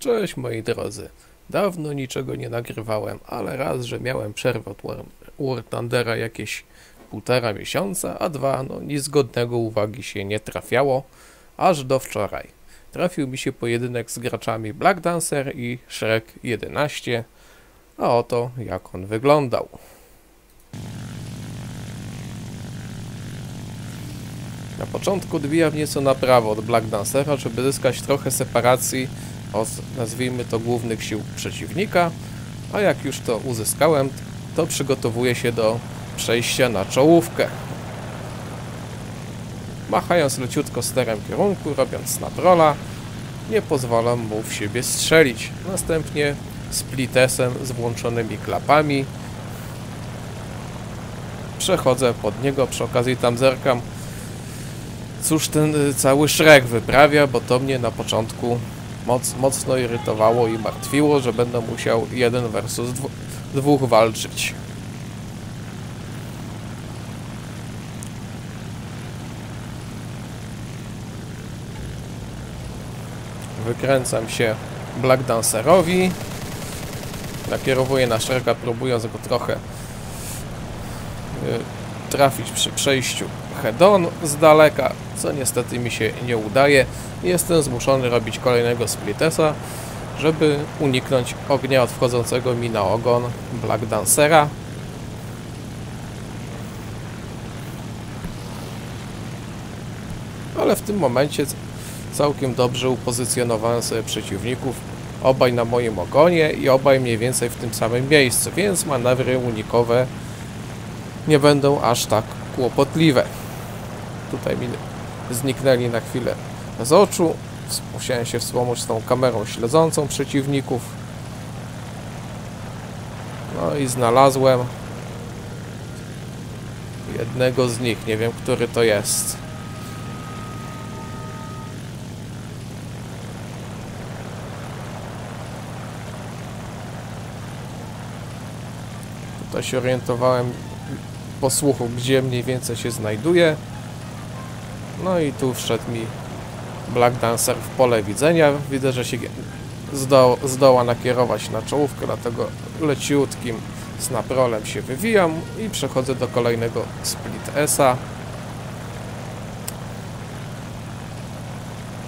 Cześć moi drodzy. Dawno niczego nie nagrywałem, ale raz, że miałem przerwę od War, Thundera jakieś półtora miesiąca, a dwa, no nic godnego uwagi się nie trafiało, aż do wczoraj. Trafił mi się pojedynek z graczami Black Dancer i Shrek 11, a oto jak on wyglądał. Na początku odbijam nieco na prawo od Black Dancera, żeby zyskać trochę separacji od, nazwijmy to, głównych sił przeciwnika, a jak już to uzyskałem, to przygotowuję się do przejścia na czołówkę. Machając leciutko sterem kierunku, robiąc snaprola, nie pozwalam mu w siebie strzelić. Następnie splitesem z włączonymi klapami przechodzę pod niego, przy okazji tam zerkam cóż ten y, cały Shrek wyprawia, bo to mnie na początku moc, mocno irytowało i martwiło, że będę musiał jeden versus dwu, dwóch walczyć. Wykręcam się Black Dancerowi. Nakierowuję na Shreka, próbując go trochę y, trafić przy przejściu head-on z daleka, co niestety mi się nie udaje. Jestem zmuszony robić kolejnego splitesa, żeby uniknąć ognia od wchodzącego mi na ogon Black Dancera. Ale w tym momencie całkiem dobrze upozycjonowałem sobie przeciwników, obaj na moim ogonie i obaj mniej więcej w tym samym miejscu, więc manewry unikowe nie będą aż tak kłopotliwe. Tutaj mi zniknęli na chwilę z oczu. Musiałem się wspomóc tą kamerą śledzącą przeciwników. No i znalazłem jednego z nich. Nie wiem, który to jest. Tutaj się orientowałem po słuchu, gdzie mniej więcej się znajduje. No i tu wszedł mi Black Dancer w pole widzenia. Widzę, że się zdo zdoła nakierować na czołówkę, dlatego leciutkim snaprolem się wywijam i przechodzę do kolejnego Split S-a.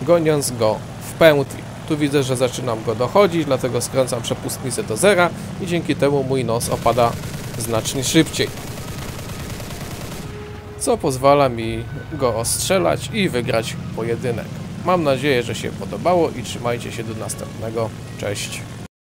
Goniąc go w pętli. Tu widzę, że zaczynam go dochodzić, dlatego skręcam przepustnicę do zera i dzięki temu mój nos opada znacznie szybciej co pozwala mi go ostrzelać i wygrać pojedynek. Mam nadzieję, że się podobało i trzymajcie się do następnego. Cześć!